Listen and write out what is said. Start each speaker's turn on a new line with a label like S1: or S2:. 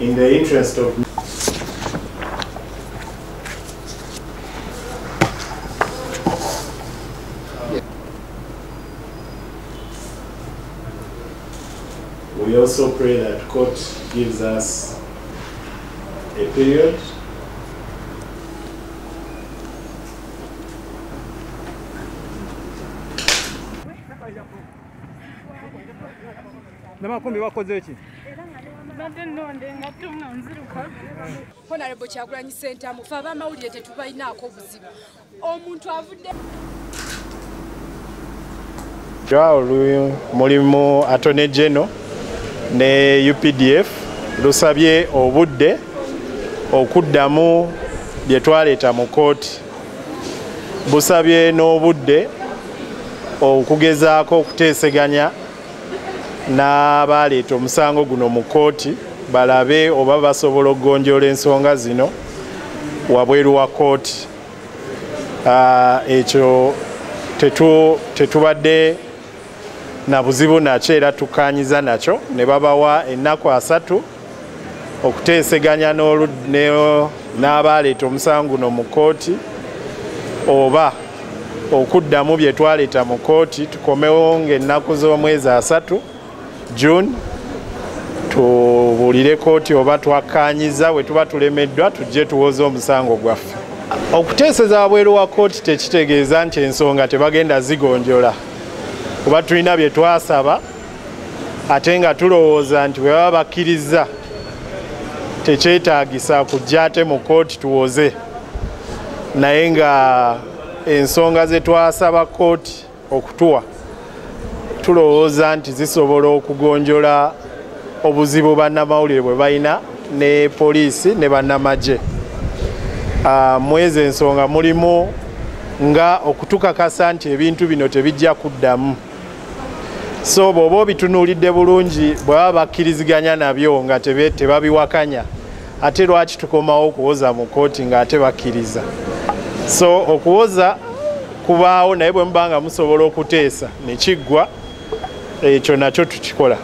S1: in the interest of We also pray that court gives us a period
S2: namakumbi bakoze ki
S3: badde nnonde nga tuna nziruka.
S4: Honorable kyagulanyi sentamu fe abamawulire tetubalinaako buzibu omuntu avudde
S1: olu mulimu atone geno ne updf lusabye obudde okuddamu bye twaleeta mu kooti busabye n'obudde okugezaako okuteeseganya n'abaleeta omusango guno mu kooti balabe oba basobola okugonjoola ensonga zino wabweru wa kooti Ah, ekyo tetu- tetubadde na buzibu nakyo era tukanyiza nakyo ne babawa ennaku asatu okuteeseganya n'abaleeta omusango guno mu kooti oba okuddamu bye twaleeta mu kooti tukomewo ng'ennaku z'omwezi asatu june tubuulire kooti oba twakkanyiza bwe tuba tulemeddwa tujje tuwoze omusango gwaffe. Okuteeseza wabweru wa kooti tekitegeeza nti ensonga tebagenda zigonjola. Kuba tulina bye twasaba ate nga tulowooza nti bwe baba bakkiriza tekyetaagisa kujja ate mu kooti tuwoze. Naye nga ensonga ze twasaba kooti okutuwa tulowooza nti zisobola okugonjola obuzibu bannamawulire bwe balina ne poliisi ne bannamagye. Ah, mu ezo ensonga mulimu nga okutukakasa nti ebintu bino tebijja kuddamu. So bw'oba obitunuulidde bulungi bwe baba bakkiriziganya nabyo nga tebabiwakanya ate lwaki tukomawo okuwoza mu kooti ng'ate bakkiriza? So okuwoza kubaawo naye bwe muba nga musobola okuteesa ne kiggwa ekyo nakyo tukikola